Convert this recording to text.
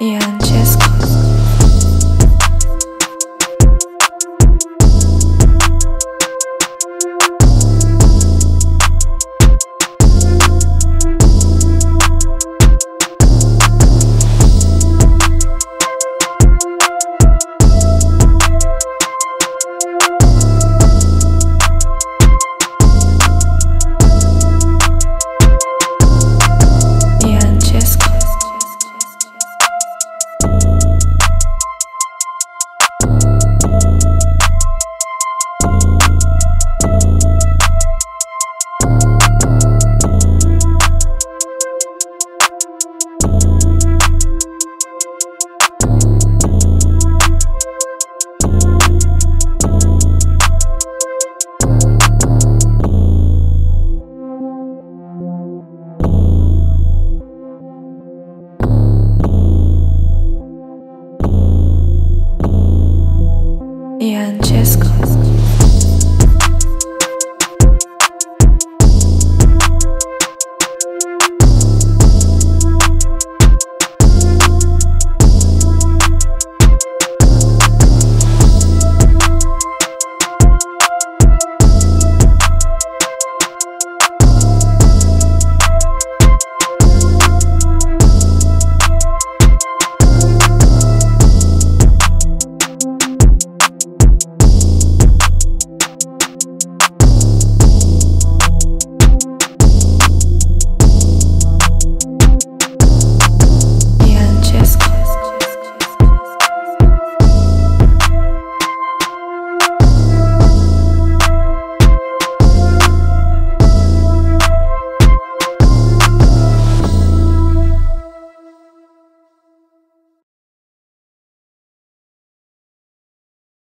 Yeah. kiss goes.